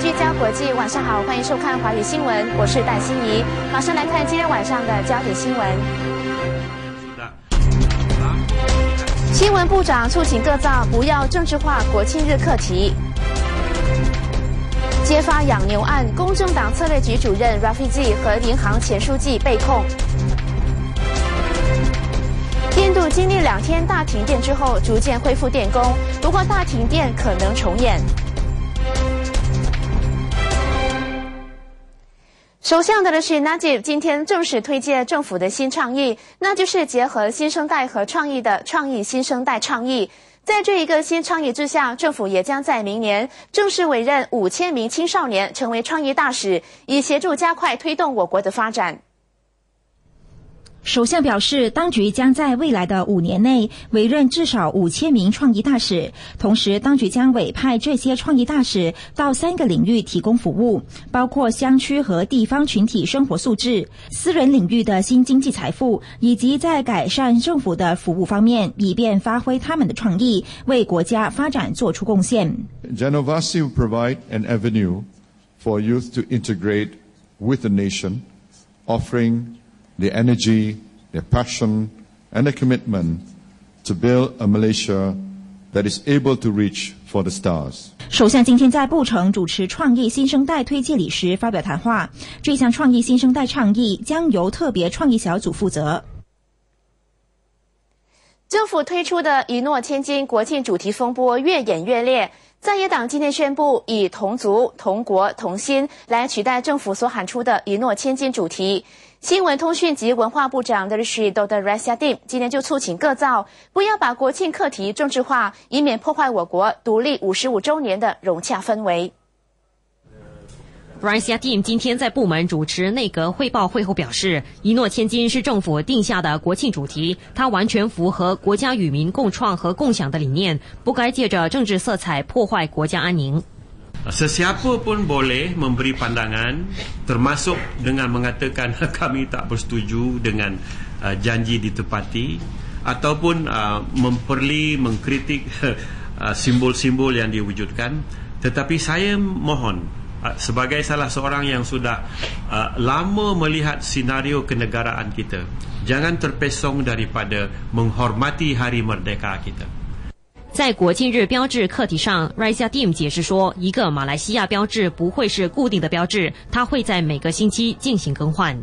居家国际，晚上好，欢迎收看华语新闻，我是戴欣怡，马上来看今天晚上的焦点新闻。新闻部长促请各造不要政治化国庆日课题。揭发养牛案，公正党策略局主任 Rafizi 和银行前书记被控。印度经历两天大停电之后，逐渐恢复电工，不过大停电可能重演。首相的是 Najib 今天正式推介政府的新倡议，那就是结合新生代和创意的创意新生代倡议。在这一个新倡议之下，政府也将在明年正式委任五千名青少年成为创意大使，以协助加快推动我国的发展。首相表示，当局将在未来的五年内委任至少五千名创意大使，同时当局将委派这些创意大使到三个领域提供服务，包括乡区和地方群体生活素质、私人领域的新经济财富，以及在改善政府的服务方面，以便发挥他们的创意，为国家发展做出贡献。Genovasi will provide an avenue for youth to integrate with the nation, offering. The energy, their passion, and the commitment to build a Malaysia that is able to reach for the stars. 首相今天在布城主持创意新生代推介礼时发表谈话。这项创意新生代倡议将由特别创意小组负责。政府推出的一诺千金国庆主题风波越演越烈。在野党今天宣布以同族、同国、同心来取代政府所喊出的一诺千金主题。新闻通讯及文化部长的是 Dr. Rasiadim，今天就促请各造不要把国庆课题政治化，以免破坏我国独立五十五周年的融洽氛围。Rasiadim 今天在部门主持内阁汇报会后表示，一诺千金是政府定下的国庆主题，它完全符合国家与民共创和共享的理念，不该借着政治色彩破坏国家安宁。Sesiapa pun boleh memberi pandangan termasuk dengan mengatakan kami tak bersetuju dengan uh, janji ditepati ataupun uh, memperli mengkritik uh, simbol-simbol yang diwujudkan. Tetapi saya mohon uh, sebagai salah seorang yang sudah uh, lama melihat senario kenegaraan kita jangan terpesong daripada menghormati hari merdeka kita 在国庆日标志课题上，Raisa Dim 解释说，一个马来西亚标志不会是固定的标志，它会在每个星期进行更换。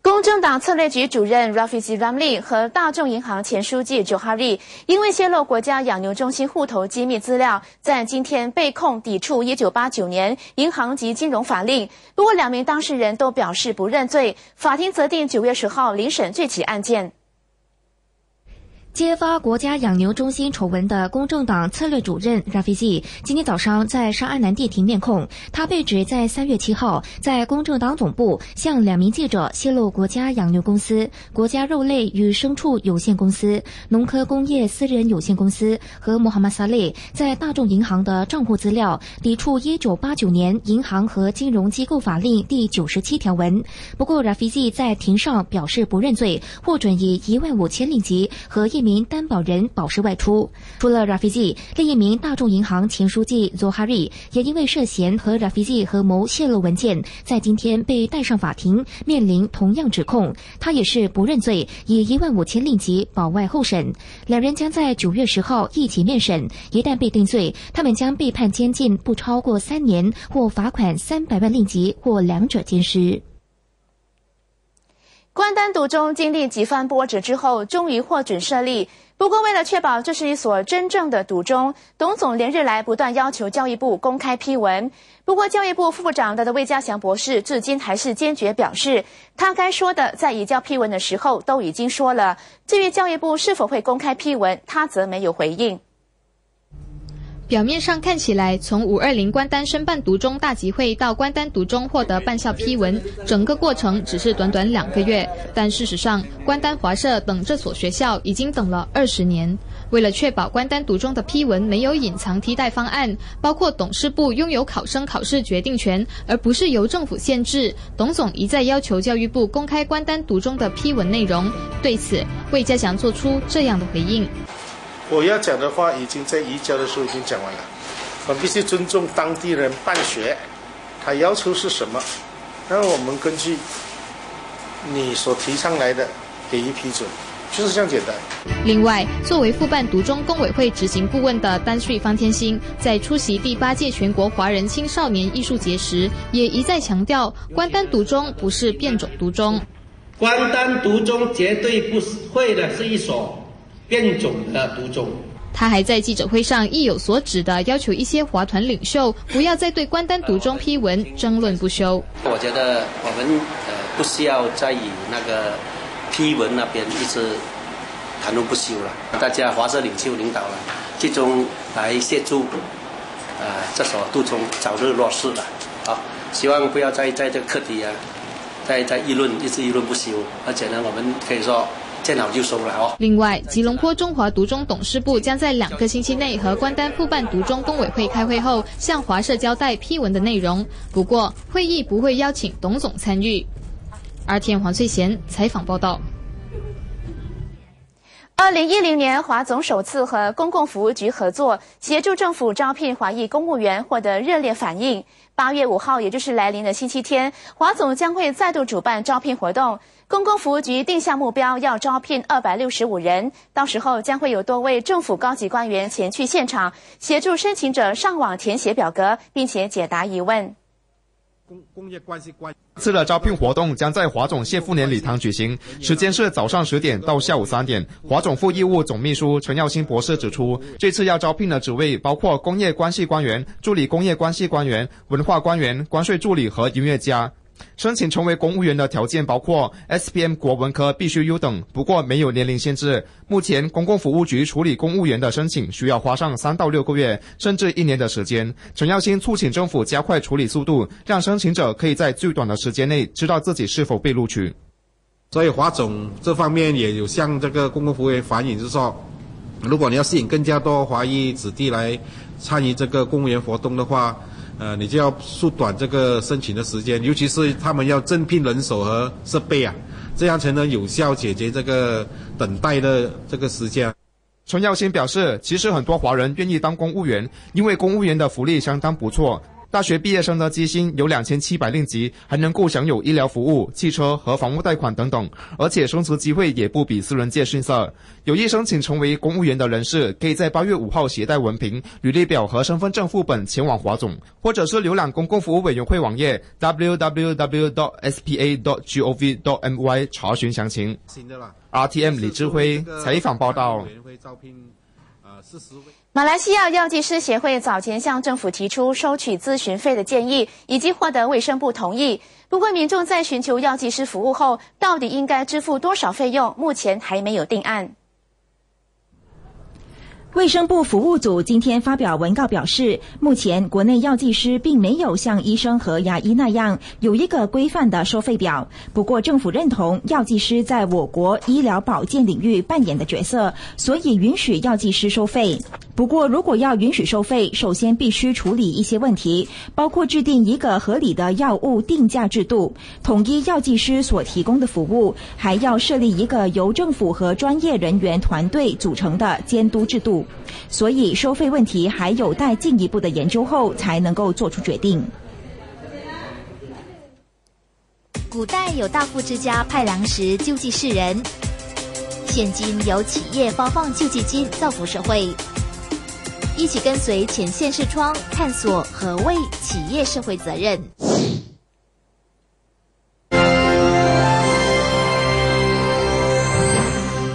公正党策略局主任 Rafizi Ramli 和大众银行前书记 Johari 因为泄露国家养牛中心户头机密资料，在今天被控抵触1989年银行及金融法令。不过，两名当事人都表示不认罪，法庭择定9月10号聆审这起案件。揭发国家养牛中心丑闻的公正党策略主任 Rafizi 今天早上在沙安南地庭面控，他被指在三月七号在公正党总部向两名记者泄露国家养牛公司、国家肉类与牲畜有限公司、农科工业私人有限公司和穆罕默萨利在大众银行的账户资料，抵触一九八九年银行和金融机构法令第九十七条文。不过 Rafizi 在庭上表示不认罪，获准以一万五千令吉和一。名担保人保释外出，除了 Rafizi，另一名大众银行前书记 Zohari 也因为涉嫌和 Rafizi 合谋泄露文件，在今天被带上法庭，面临同样指控。他也是不认罪，以一万五千令吉保外候审。两人将在九月十号一起面审，一旦被定罪，他们将被判监禁不超过三年，或罚款三百万令吉，或两者兼施。关丹独中经历几番波折之后，终于获准设立。不过，为了确保这是一所真正的独中，董总连日来不断要求教育部公开批文。不过，教育部副部长的魏家祥博士至今还是坚决表示，他该说的在移交批文的时候都已经说了。至于教育部是否会公开批文，他则没有回应。表面上看起来，从五二零关丹申办独中大集会到关丹独中获得办校批文，整个过程只是短短两个月。但事实上，关丹华社等这所学校已经等了二十年。为了确保关丹独中的批文没有隐藏替代方案，包括董事部拥有考生考试决定权，而不是由政府限制，董总一再要求教育部公开关丹独中的批文内容。对此，魏家祥做出这样的回应。我要讲的话已经在移交的时候已经讲完了，我们必须尊重当地人办学，他要求是什么，然后我们根据你所提倡来的给予批准。就是这样简单。另外，作为复办独中工委会执行顾问的丹瑞方天星，在出席第八届全国华人青少年艺术节时，也一再强调，关丹独中不是变种独中。关丹独中绝对不是会的是一所变种的毒种。他还在记者会上意有所指的要求一些华团领袖不要再对关丹独中批文争论不休。我觉得我们呃不需要再以那个。批文那边一直谈论不休了，大家华社领袖领导了，最终来协助，呃，这所杜中早日落实了。啊，希望不要再在这个课题啊，再再议论，一直议论不休。而且呢，我们可以说见好就收了哦。另外，吉隆坡中华独中董事部将在两个星期内和关丹复办独中工委会开会后，向华社交代批文的内容。不过，会议不会邀请董总参与。而天黄翠贤采访报道。二零一零年，华总首次和公共服务局合作，协助政府招聘华裔公务员，获得热烈反应。八月五号，也就是来临的星期天，华总将会再度主办招聘活动。公共服务局定向目标，要招聘二百六十五人。到时候将会有多位政府高级官员前去现场，协助申请者上网填写表格，并且解答疑问。工工业关系关。次的招聘活动将在华总谢富年礼堂举行，时间是早上十点到下午三点。华总副业务总秘书陈耀新博士指出，这次要招聘的职位包括工业关系官员、助理工业关系官员、文化官员、关税助理和音乐家。申请成为公务员的条件包括 S P M 国文科必须优等，不过没有年龄限制。目前公共服务局处理公务员的申请需要花上三到六个月，甚至一年的时间。陈耀新促请政府加快处理速度，让申请者可以在最短的时间内知道自己是否被录取。所以华总这方面也有向这个公共服务员反映，就是说，如果你要吸引更加多华裔子弟来参与这个公务员活动的话。呃，你就要缩短这个申请的时间，尤其是他们要增聘人手和设备啊，这样才能有效解决这个等待的这个时间。陈耀新表示，其实很多华人愿意当公务员，因为公务员的福利相当不错。大学毕业生的基薪有两千七百令吉，还能够享有医疗服务、汽车和房屋贷款等等，而且升职机会也不比私人界逊色。有意申请成为公务员的人士，可以在八月五号携带文凭、履历表和身份证副本前往华总，或者是浏览公共服务委员会网页 www.spa.gov.my 查询详情。RTM 李志辉采访报道。马来西亚药剂师协会早前向政府提出收取咨询费的建议，已经获得卫生部同意。不过，民众在寻求药剂师服务后，到底应该支付多少费用，目前还没有定案。卫生部服务组今天发表文告表示，目前国内药剂师并没有像医生和牙医那样有一个规范的收费表。不过，政府认同药剂师在我国医疗保健领域扮演的角色，所以允许药剂师收费。不过，如果要允许收费，首先必须处理一些问题，包括制定一个合理的药物定价制度，统一药剂师所提供的服务，还要设立一个由政府和专业人员团队组成的监督制度。所以，收费问题还有待进一步的研究后才能够做出决定。古代有大富之家派粮食救济世人，现今有企业发放救济金造福社会。一起跟随前线视窗，探索何谓企业社会责任。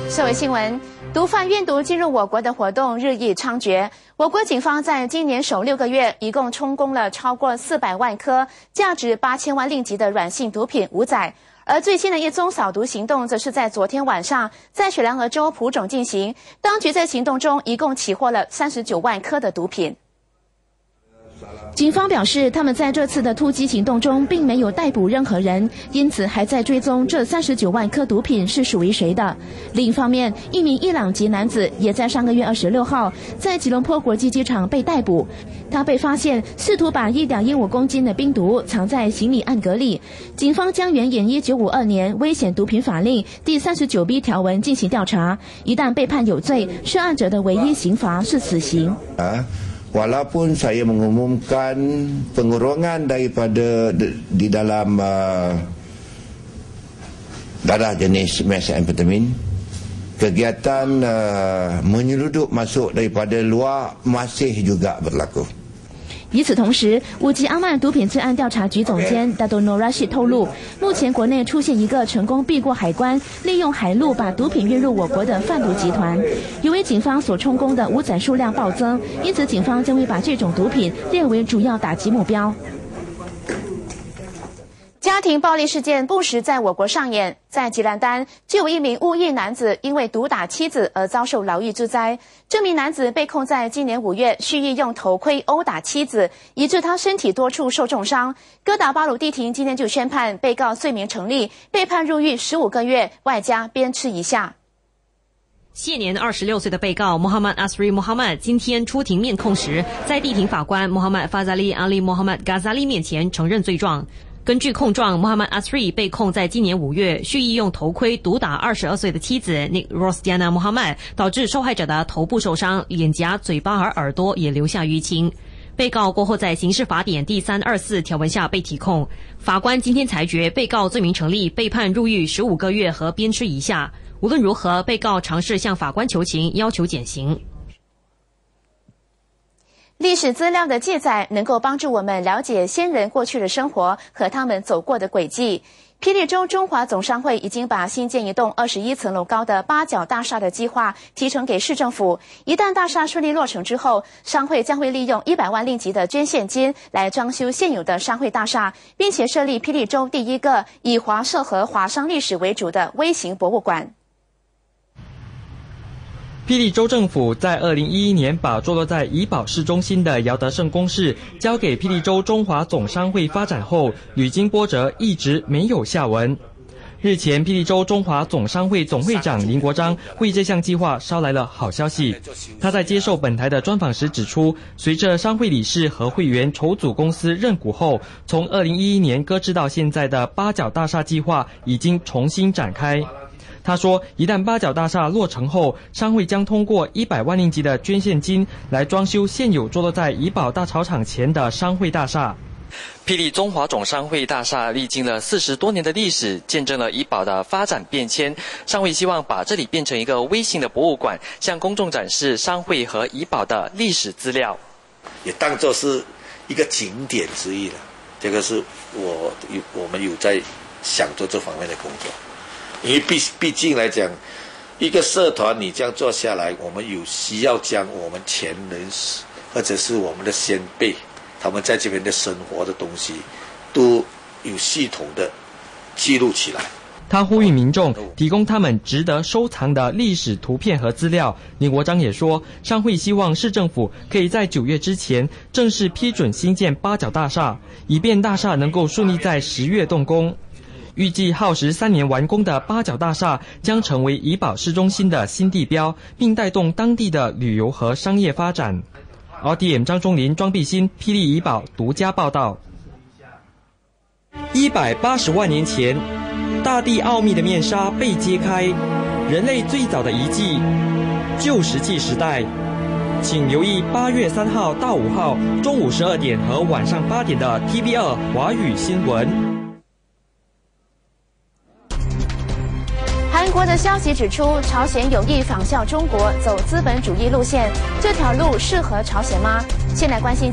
社会新闻：毒贩运毒进入我国的活动日益猖獗。我国警方在今年首六个月，一共充公了超过四百万颗价值八千万令吉的软性毒品五载。而最新的一宗扫毒行动，则是在昨天晚上在雪兰莪州蒲种进行。当局在行动中一共起获了三十九万颗的毒品。警方表示，他们在这次的突击行动中并没有逮捕任何人，因此还在追踪这三十九万颗毒品是属于谁的。另一方面，一名伊朗籍男子也在上个月二十六号在吉隆坡国际机场被逮捕。他被发现试图把一点一五公斤的冰毒藏在行李暗格里。警方将援引一九五二年危险毒品法令第三十九 B 条文进行调查。一旦被判有罪，涉案者的唯一刑罚是死刑。啊 walaupun saya mengumumkan pengurangan daripada di dalam uh, darah jenis metamfetamin kegiatan uh, menyeluduk masuk daripada luar masih juga berlaku 与此同时，五级阿曼毒品罪案调查局总监 Dado Norashi 透露，目前国内出现一个成功避过海关、利用海路把毒品运入我国的贩毒集团。由于警方所充公的五载数量暴增，因此警方将会把这种毒品列为主要打击目标。庭暴力事件不时在我国上演，在吉兰丹就有一名乌裔男子因为毒打妻子而遭受牢狱之灾。这名男子被控在今年五月蓄意用头盔殴打妻子，以致他身体多处受重伤。哥打巴鲁地庭今天就宣判被告罪名成立，被判入狱十五个月，外加鞭笞一下。现年二十六岁的被告穆罕默德·阿斯里·穆罕默今天出庭面控时，在地庭法官穆罕默德·法扎利·阿里·穆罕默·嘎扎利面前承认罪状。根据控状，穆罕默德·阿斯里被控在今年五月蓄意用头盔毒打二十二岁的妻子 Nick Rosdiana 穆罕默，导致受害者的头部受伤、脸颊、嘴巴和耳朵也留下淤青。被告过后在刑事法典第三二四条文下被提控。法官今天裁决被告罪名成立，被判入狱十五个月和鞭笞一下。无论如何，被告尝试向法官求情，要求减刑。历史资料的记载能够帮助我们了解先人过去的生活和他们走过的轨迹。霹雳州中华总商会已经把新建一栋二十一层楼高的八角大厦的计划提呈给市政府。一旦大厦顺利落成之后，商会将会利用一百万令吉的捐献金来装修现有的商会大厦，并且设立霹雳州第一个以华社和华商历史为主的微型博物馆。霹雳州政府在二零一一年把坐落在怡保市中心的姚德胜公室交给霹雳州中华总商会发展后，屡经波折，一直没有下文。日前，霹雳州中华总商会总会长林国章为这项计划捎来了好消息。他在接受本台的专访时指出，随着商会理事和会员筹组公司认股后，从二零一一年搁置到现在的八角大厦计划已经重新展开。他说：“一旦八角大厦落成后，商会将通过一百万令吉的捐献金来装修现有坐落在怡宝大草场前的商会大厦。霹雳中华总商会大厦历经了四十多年的历史，见证了怡保的发展变迁。商会希望把这里变成一个微型的博物馆，向公众展示商会和怡保的历史资料，也当做是一个景点之一了。这个是我有我们有在想做这方面的工作。”因为毕毕竟来讲，一个社团你这样做下来，我们有需要将我们前人或者是我们的先辈他们在这边的生活的东西，都有系统的记录起来。他呼吁民众提供他们值得收藏的历史图片和资料。林国章也说，商会希望市政府可以在九月之前正式批准新建八角大厦，以便大厦能够顺利在十月动工。预计耗时三年完工的八角大厦将成为怡保市中心的新地标，并带动当地的旅游和商业发展。RTM 张忠林、庄碧新，霹雳怡保独家报道。一百八十万年前，大地奥秘的面纱被揭开，人类最早的遗迹——旧石器时代。请留意八月三号到五号中午十二点和晚上八点的 TV 二华语新闻。消息指出，朝鲜有意仿效中国走资本主义路线，这条路适合朝鲜吗？现在关心。